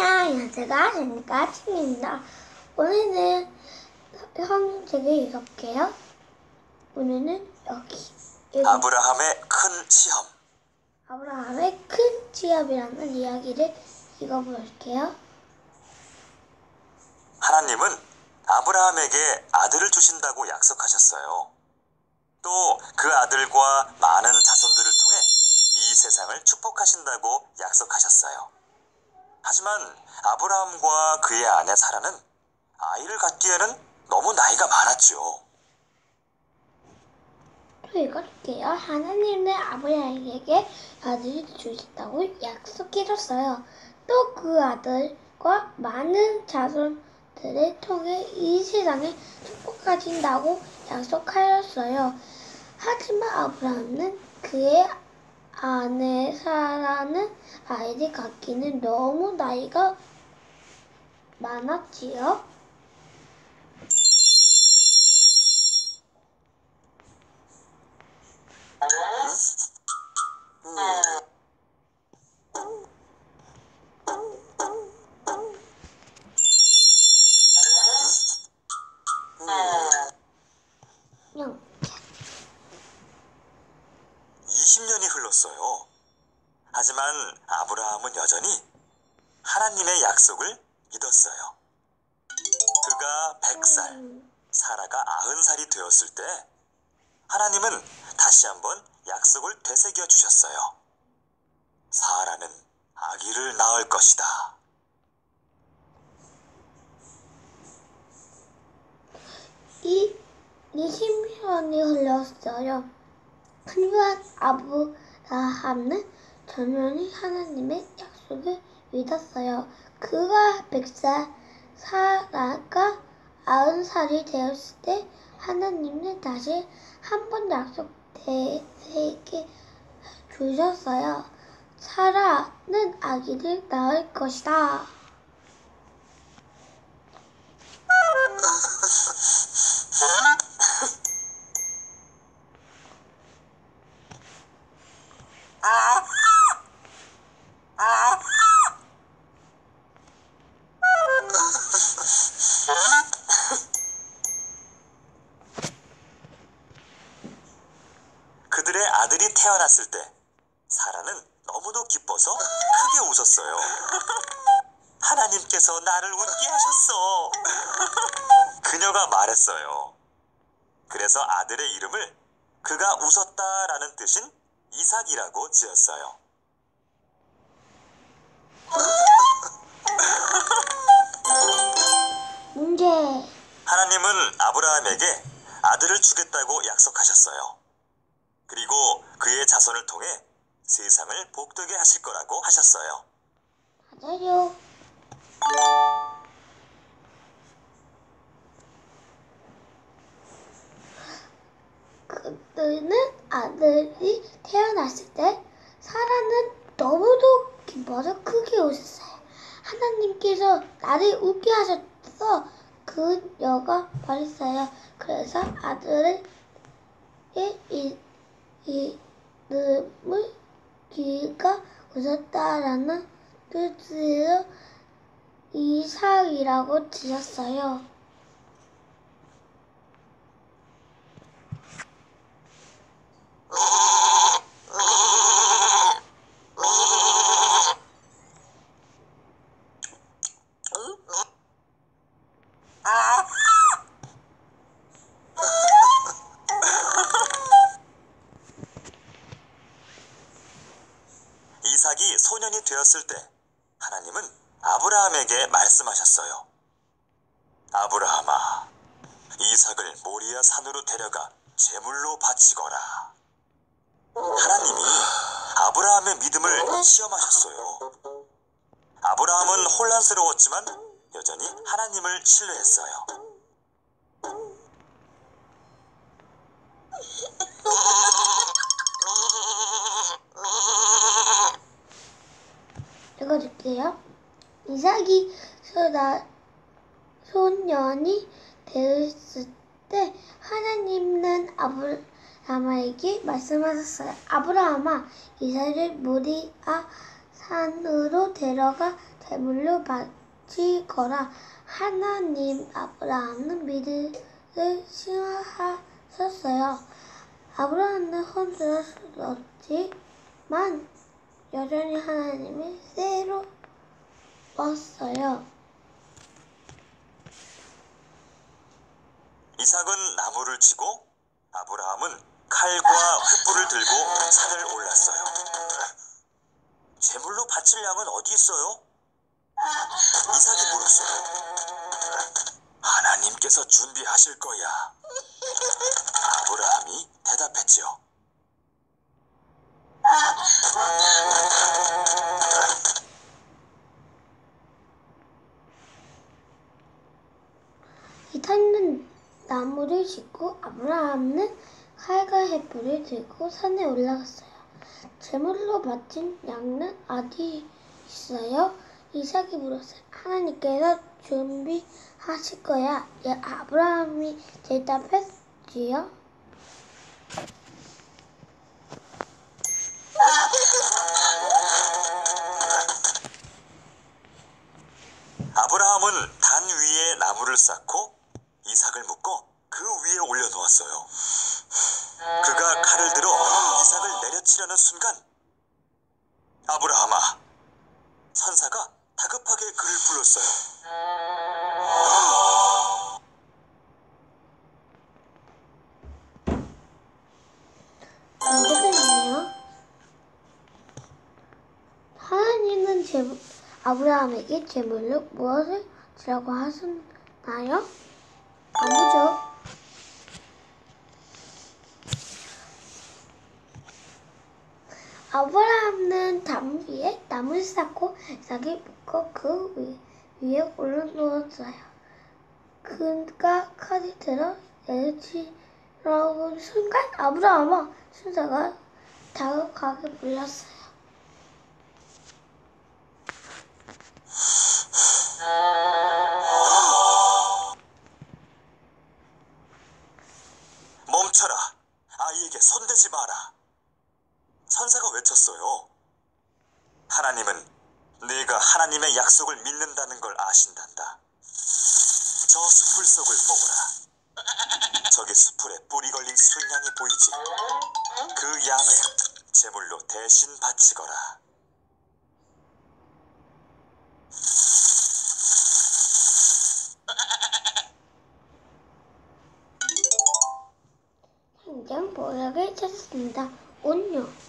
안녕, 제가 제니까 아침입니다. 오늘은 형제에게 읽어볼게요. 오늘은 여기. 여기 아브라함의 큰 시험. 아브라함의 큰 지압이라는 이야기를 읽어볼게요. 하나님은 아브라함에게 아들을 주신다고 약속하셨어요. 또 그 아들과 많은 자손들을 통해 이 세상을 축복하신다고 약속하셨어요. 하지만 아브라함과 그의 아내 사라는 아이를 갖기에는 너무 나이가 많았죠. 또 읽어줄게요. 하나님은 아브라함에게 아들을 주신다고 약속해줬어요. 또 그 아들과 많은 자손들을 통해 이 세상을 축복하신다고 약속하였어요. 하지만 아브라함은 그의 아내 사라는 아이를 갖기는 너무 나이가 많았지요. 영. 20년이 흘렀어요. 하지만 아브라함은 여전히 하나님의 약속을 믿었어요. 그가 100살, 사라가 90살이 되었을 때 하나님은 다시 한번 약속을 되새겨 주셨어요. 사라는 아기를 낳을 것이다. 이 20년이 흘렀어요. 하지만 아브라함은 전연히 하나님의 약속을 믿었어요. 그가 100살, 사라가 90살이 되었을 때 하나님은 다시 한 번 약속 되새겨 주셨어요. 사라는 아기를 낳을 것이다. 태어났을 때 사라는 너무도 기뻐서 크게 웃었어요. 하나님께서 나를 웃게 하셨어. 그녀가 말했어요. 그래서 아들의 이름을 그가 웃었다라는 뜻인 이삭이라고 지었어요. 문제. 하나님은 아브라함에게 아들을 주겠다고 약속하셨어요. 그리고 그의 자손을 통해 세상을 복되게 하실 거라고 하셨어요. 맞아요. 그때는 아들이 태어났을 때 사라는 너무도 기뻐서 크게 웃었어요. 하나님께서 나를 웃게 하셔서 그녀가 말했어요. 그래서 아들의 이, 이름을 귀가 웃었다라는 뜻으로 이삭이라고 지었어요. 이삭이 되었을 때 하나님은 아브라함에게 말씀하셨어요. 아브라함아, 이삭을 모리아 산으로 데려가 제물로 바치거라. 하나님이 아브라함의 믿음을 시험하셨어요. 아브라함은 혼란스러웠지만 여전히 하나님을 신뢰했어요. 읽어줄게요. 이삭이 소나, 소년이 되었을 때 하나님은 아브라함에게 말씀하셨어요. 아브라함아, 이삭을 모리아 산으로 데려가 제물로 바치거라. 하나님 아브라함은 믿음을 심하셨어요. 아브라함은 혼자였지만 여전히 하나님이 새로웠어요. 이삭은 나무를 치고 아브라함은 칼과 횃불을 들고 산을 올랐어요. 제물로 바칠 양은 어디 있어요? 이삭이 물었어요. 하나님께서 준비하실 거야. 아브라함이 대답했지요. 나무를 짓고 아브라함은 칼과 횃불을 들고 산에 올라갔어요. 제물로 바친 양은 어디 있어요? 이삭이 물었어요. 하나님께서 준비하실 거야. 예, 아브라함이 대답했지요. 아브라함은 단 위에 나무를 쌓고 이삭을 묶어 그 위에 올려놓았어요. 그가 칼을 들어 이삭을 내려치려는 순간 아브라함아 선사가 다급하게 그를 불렀어요. 있네요. 하나님은 제물, 아브라함에게 제물로 무엇을 주라고 하셨나요? 아무죠. 아브라함은 담 위에 나무를 쌓고 이삭을 묶어 그 위, 위에 올려놓았어요. 그가 칼을 들어 내리치라고 순간 아브라함아 순사가 다급하게 불렀어요. 멈춰라. 아이에게 손대지 마라. 선사가 외쳤어요. 하나님은 네가 하나님의 약속을 믿는다는 걸 아신단다. 저 숲을 속을 보거라. 저기 수풀에 뿌리 걸린 순양이 보이지? 그 양을 제물로 대신 바치거라. 행정 보약을 찾았습니다. 온유.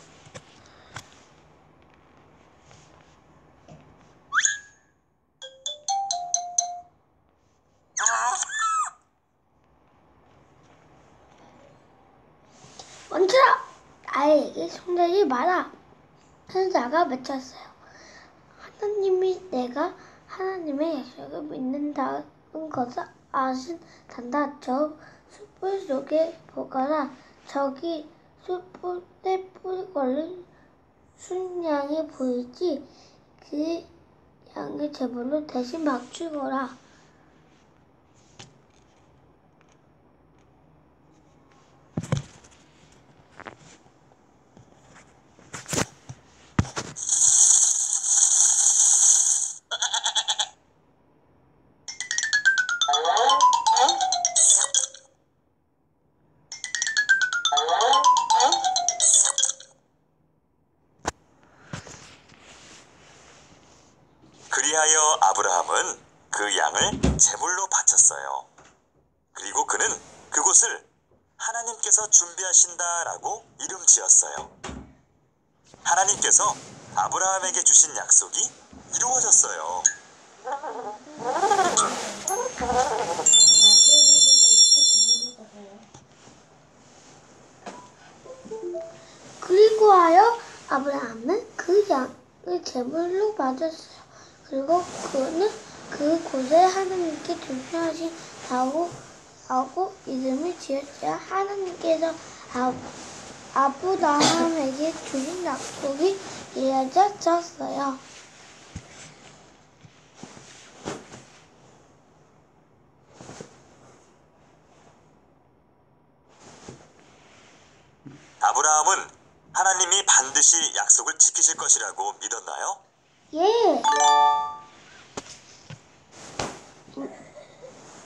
멈춰라! 아이에게 손대지 마라. 천사가 외쳤어요. 하나님이 내가 하나님의 약속을 믿는다는 것을 아신단다. 저 숯불 속에 보거라. 저기 숯불에 뿌리 걸린 순양이 보이지? 그 양의 제물로 대신 맞추거라. 그리하여 아브라함은 그 양을 제물로 바쳤어요. 그리고 그는 그곳을 하나님께서 준비하신다라고 이름 지었어요. 하나님께서 아브라함에게 주신 약속이 이루어졌어요. 그리고 하여 아브라함은 그 양을 제물로 받았어요. 그리고 그는 그곳에 하나님께 준비하신 다고 하고 이름을 지었어요. 하나님께서 아, 아브라함에게 주신 약속이 이루어졌어요. 아브라함은 하나님이 반드시 약속을 지키실 것이라고 믿었나요? 예.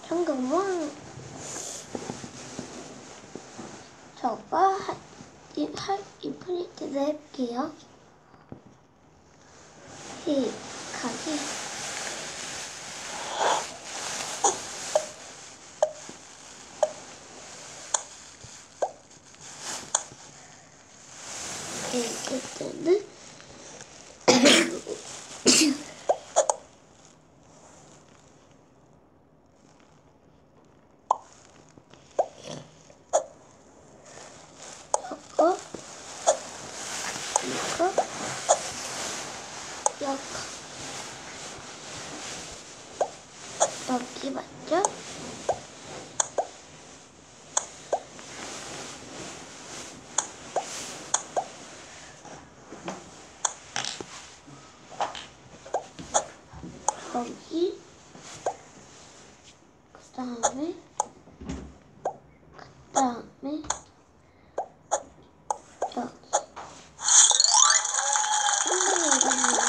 잠깐만. 저거 할, 할 인프리트 낼게요. 이 가게. 이거? 이거 여기 맞죠? 여기. 그 다음에 그 다음에 여기 흔들어줍니다.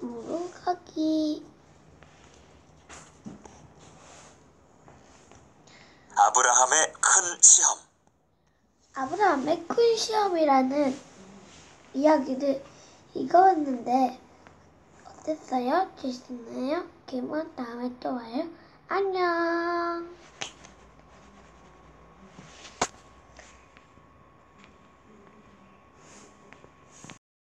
검으로 가기 아브라함의 큰 시험. 아브라함의 큰 시험이라는 이야기를 읽어봤는데 어땠어요? 재밌었나요? 기분 다음에 또 와요. 안녕.